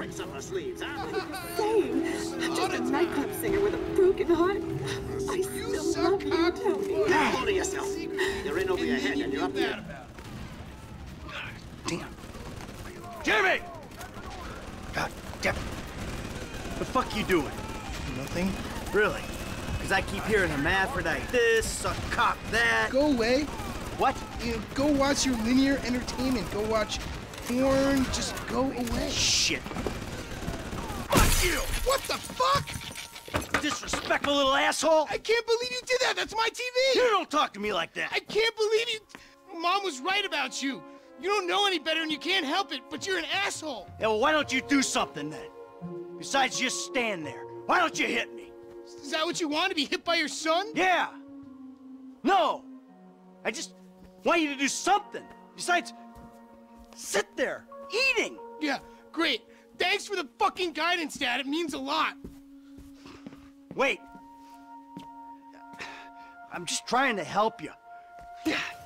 Tricks up our sleeves, huh? Insane. I'm just a nightclub singer with a broken heart. I You still suck love you, cock. Tony. Hold to yourself. You're in over your head and you're up here. Damn. Jimmy! God damn it. The fuck you doing? Nothing. Really? Because I keep hearing hermaphrodite this, suck cock that. Go away. What? You know, go watch your linear entertainment. Go watch porn. Just go away. Shit. You! What the fuck? Disrespectful little asshole! I can't believe you did that. That's my TV. You don't talk to me like that! I can't believe you. Mom was right about you. You don't know any better and you can't help it, but you're an asshole. Yeah, well, why don't you do something then? Besides just stand there. Why don't you hit me? Is that what you want to be hit by your son? Yeah! No! I just want you to do something. Besides, sit there, eating! Yeah, great. Thanks for the fucking guidance, Dad. It means a lot. Wait. I'm just trying to help you.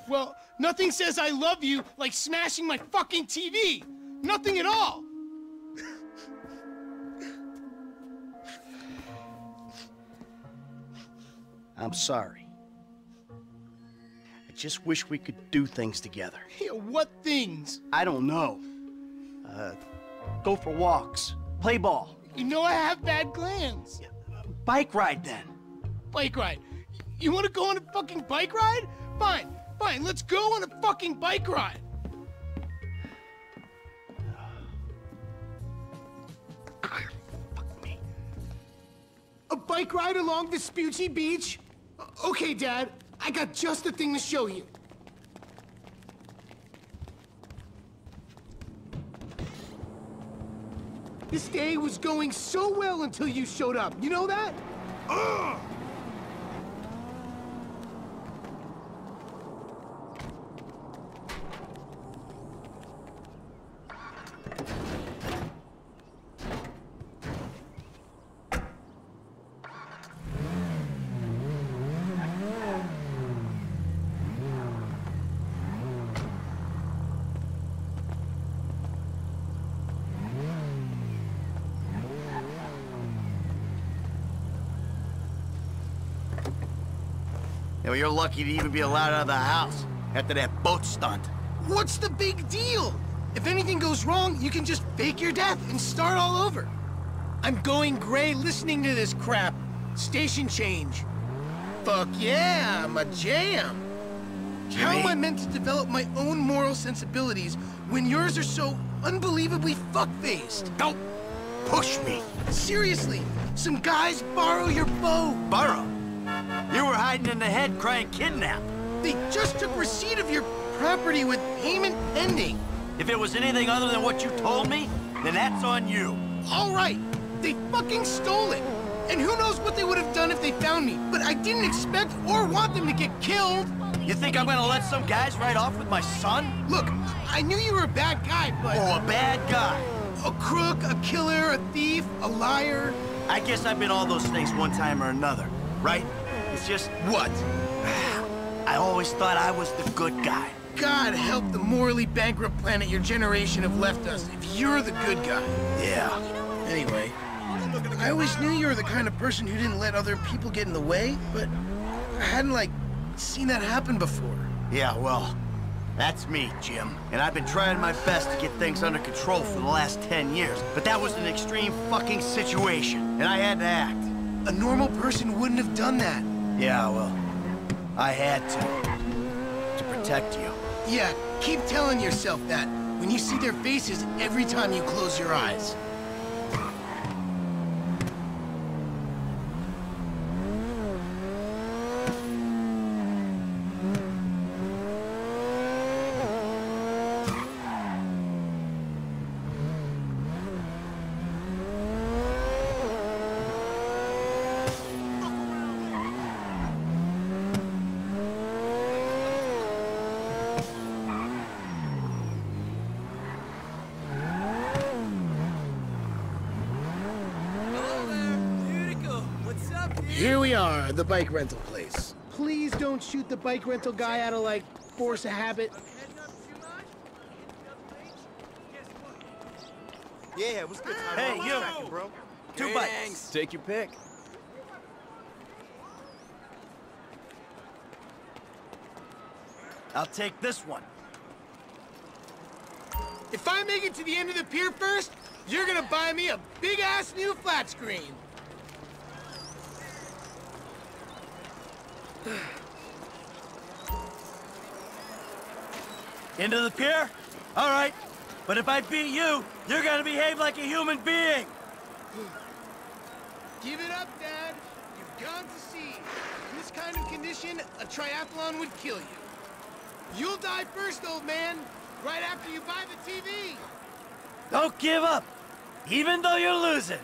Well, nothing says I love you like smashing my fucking TV. Nothing at all. I'm sorry. I just wish we could do things together. Yeah, what things? I don't know. Uh, go for walks, play ball, You know I have bad glands. bike ride then. Bike ride. You want to go on a fucking bike ride? Fine, fine. Let's go on a fucking bike ride. Fuck me. A bike ride along Vespucci Beach? Okay, Dad. I got just the thing to show you. This day was going so well until you showed up. You know that? Ugh! Yeah, well, you're lucky to even be allowed out of the house after that boat stunt. What's the big deal? If anything goes wrong, you can just fake your death and start all over. I'm going gray listening to this crap. Station change. Fuck yeah, I'm a jam. How am I meant to develop my own moral sensibilities when yours are so unbelievably fuck-faced? Don't push me. Seriously, some guys borrow your bow. Burrow. You were hiding in the head crying kidnap. They just took receipt of your property with payment pending. If it was anything other than what you told me, then that's on you. All right, they fucking stole it. And who knows what they would have done if they found me. But I didn't expect or want them to get killed. You think I'm gonna let some guys ride off with my son? Look, I knew you were a bad guy, but Oh, a bad guy. a crook, a killer, a thief, a liar. I guess I've been all those things one time or another, right? It's just, What? I always thought I was the good guy. God help the morally bankrupt planet your generation have left us if you're the good guy. Yeah. Anyway, I always knew you were the kind of person who didn't let other people get in the way, but I hadn't, like, seen that happen before. Yeah, well, that's me, Jim. And I've been trying my best to get things under control for the last 10 years. But that was an extreme fucking situation, and I had to act. A normal person wouldn't have done that. Yeah, well, I had to. To protect you. Yeah, keep telling yourself that when you see their faces every time you close your eyes. Here are, the bike rental place. Please don't shoot the bike rental guy out of, like, force of habit. Yeah, what's good? Hey, you. bro. Two bites. Take your pick. I'll take this one. If I make it to the end of the pier first, you're gonna buy me a big-ass new flat screen. Into the pier? All right. But if I beat you, you're gonna behave like a human being. Give it up, Dad. You've gone to sea. In this kind of condition, a triathlon would kill you. You'll die first, old man. Right after you buy the TV. Don't give up, even though you're losing.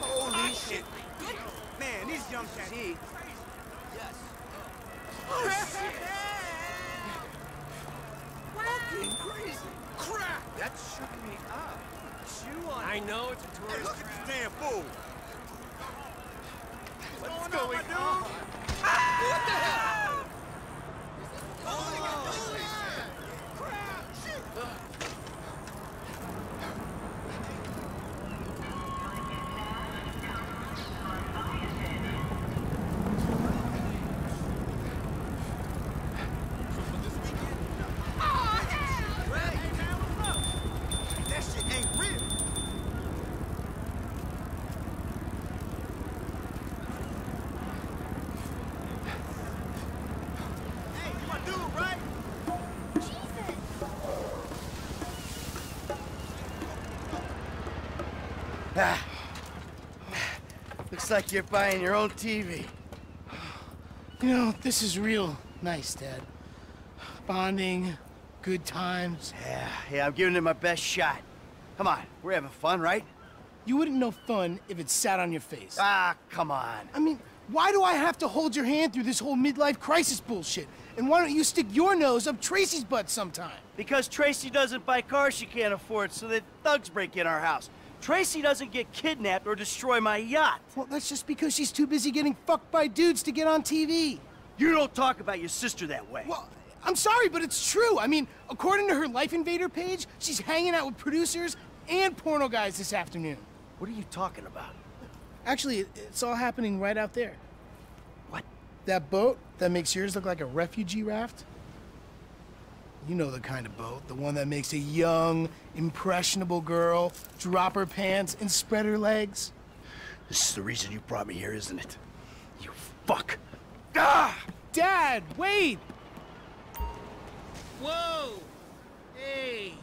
Holy shit. Man, these young cats. See? Yes. Oh, shit. Fucking crazy. Crap. That shook me up. Chew on I know it's a Hey, tourist look at this damn fool. What's going on? What the hell? Ah. Looks like you're buying your own TV. You know, this is real nice, Dad. Bonding, good times. Yeah, yeah, I'm giving it my best shot. Come on, we're having fun, right? You wouldn't know fun if it sat on your face. Ah, come on. I mean, why do I have to hold your hand through this whole midlife crisis bullshit? And why don't you stick your nose up Tracy's butt sometime? Because Tracy doesn't buy cars she can't afford so that thugs break in our house. Tracy doesn't get kidnapped or destroy my yacht. Well, that's just because she's too busy getting fucked by dudes to get on TV. You don't talk about your sister that way. Well, I'm sorry, but it's true. I mean, according to her Lifeinvader page, she's hanging out with producers and porno guys this afternoon. What are you talking about? Actually, it's all happening right out there. What? That boat that makes yours look like a refugee raft? You know the kind of boat, the one that makes a young, impressionable girl drop her pants and spread her legs. This is the reason you brought me here, isn't it? You fuck. Ah! Dad, wait! Whoa! Hey!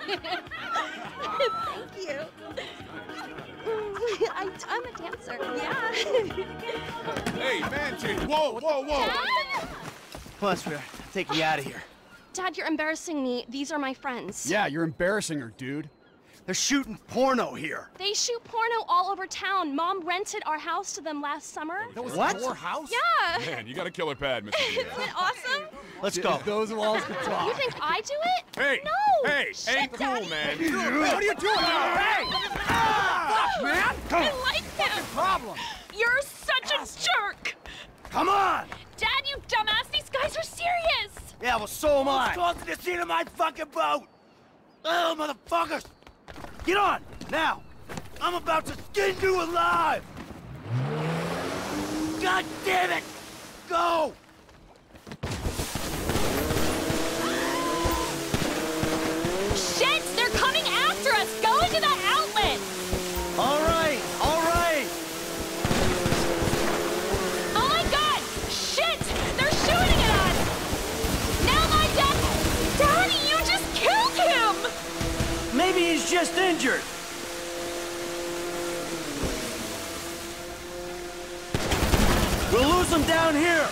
Thank you. I, I'm a dancer. Yeah. Hey, man, Jay. Whoa, whoa, whoa. Dad? Come on, sweetheart. Take me out of here. Dad, you're embarrassing me. These are my friends. Yeah, you're embarrassing her, dude. They're shooting porno here. They shoot porno all over town. Mom rented our house to them last summer. What? Your house? Yeah. Man, you got a killer pad, Mr. Isn't it awesome? Let's go. Those walls can could You think I do it? Hey, No. hey, Shit, ain't cool, Daddy. man. What are you doing? Hey! Fuck, man! I like him. Problem. You're such a jerk. Come on! Dad, you dumbass. These guys are serious. Yeah, well, so am I. Go to the scene of my fucking boat! Oh, motherfuckers! Get on, now! I'm about to skin you alive! God damn it! Go! Shit, they're coming after us. Go into the outlet. All right, all right! Oh my god! Shit! They're shooting at us! Now my dad... Daddy, you just killed him! Maybe he's just injured. We'll lose him down here.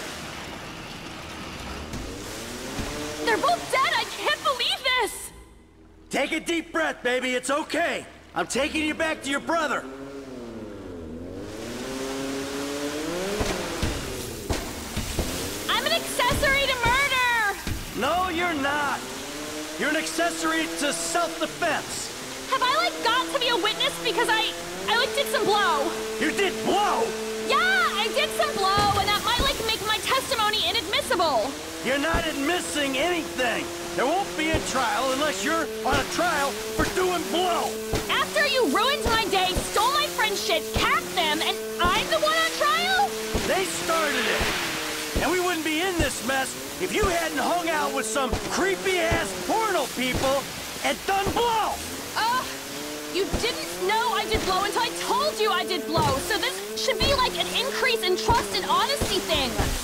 Take a deep breath, baby. It's okay. I'm taking you back to your brother. I'm an accessory to murder! No, you're not. You're an accessory to self-defense. Have I, like, got to be a witness because I... I, like, did some blow? You did blow. Yeah, I did some blow, and that might, like, make my testimony inadmissible. You're not admitting anything. There won't be a trial unless you're on a trial for doing blow. After you ruined my day, stole my friend's shit, capped them, and I'm the one on trial? They started it. And we wouldn't be in this mess if you hadn't hung out with some creepy-ass porno people and done blow. Ugh, you didn't know I did blow until I told you I did blow, so this should be like an increase in trust and honesty thing.